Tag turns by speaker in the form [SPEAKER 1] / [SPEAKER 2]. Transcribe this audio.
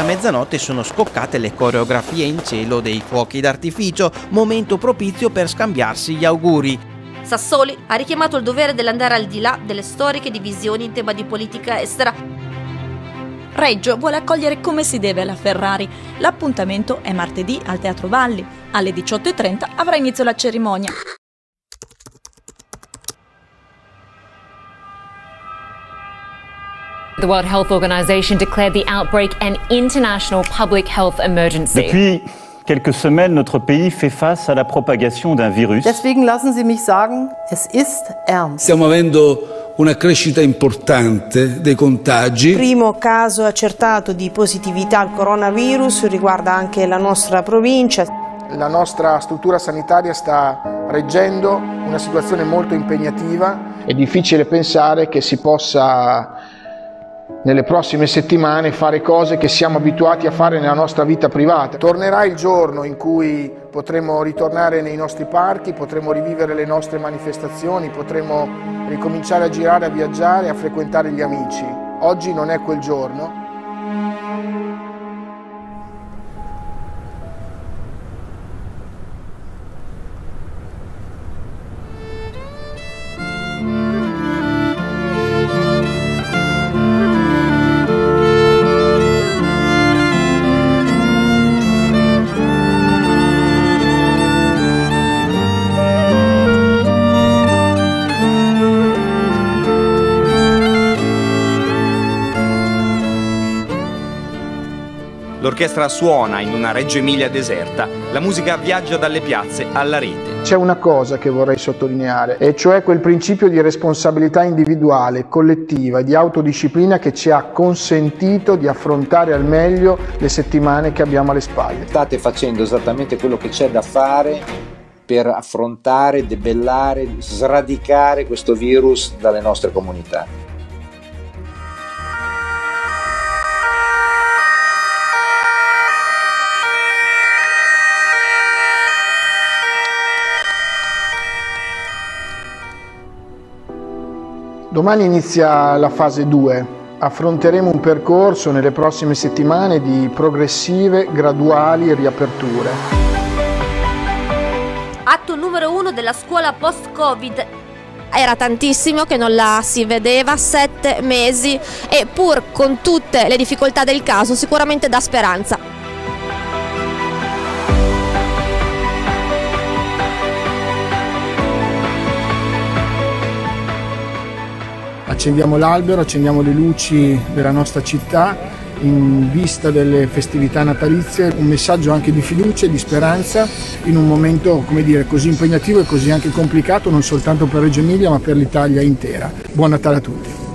[SPEAKER 1] Con la mezzanotte sono scoccate le coreografie in cielo dei fuochi d'artificio, momento propizio per scambiarsi gli auguri.
[SPEAKER 2] Sassoli ha richiamato il dovere dell'andare al di là delle storiche divisioni in tema di politica estera.
[SPEAKER 3] Reggio vuole accogliere come si deve la Ferrari. L'appuntamento è martedì al Teatro Valli. Alle 18.30 avrà inizio la cerimonia.
[SPEAKER 4] The World Health Organization declared the outbreak an international public health emergency.
[SPEAKER 5] Depuis quelques semaines, notre pays fait face à la propagation d'un virus.
[SPEAKER 6] Deswegen lassen Sie mich sagen, es ist ernst.
[SPEAKER 7] Stiamo avendo una crescita importante dei contagi.
[SPEAKER 8] Primo caso accertato di positività al coronavirus riguarda anche la nostra provincia.
[SPEAKER 9] La nostra struttura sanitaria sta reggendo una situazione molto impegnativa. È difficile pensare che si possa nelle prossime settimane fare cose che siamo abituati a fare nella nostra vita privata. Tornerà il giorno in cui potremo ritornare nei nostri parchi, potremo rivivere le nostre manifestazioni, potremo ricominciare a girare, a viaggiare, a frequentare gli amici. Oggi non è quel giorno.
[SPEAKER 10] L'orchestra suona in una Reggio Emilia deserta, la musica viaggia dalle piazze alla rete.
[SPEAKER 9] C'è una cosa che vorrei sottolineare, e cioè quel principio di responsabilità individuale, collettiva, di autodisciplina che ci ha consentito di affrontare al meglio le settimane che abbiamo alle spalle.
[SPEAKER 11] State facendo esattamente quello che c'è da fare per affrontare, debellare, sradicare questo virus dalle nostre comunità.
[SPEAKER 9] Domani inizia la fase 2. Affronteremo un percorso nelle prossime settimane di progressive, graduali riaperture.
[SPEAKER 2] Atto numero uno della scuola post-Covid. Era tantissimo che non la si vedeva, sette mesi, e pur con tutte le difficoltà del caso sicuramente dà speranza.
[SPEAKER 9] Accendiamo l'albero, accendiamo le luci della nostra città in vista delle festività natalizie, un messaggio anche di fiducia e di speranza in un momento dire, così impegnativo e così anche complicato non soltanto per Reggio Emilia ma per l'Italia intera. Buon Natale a tutti!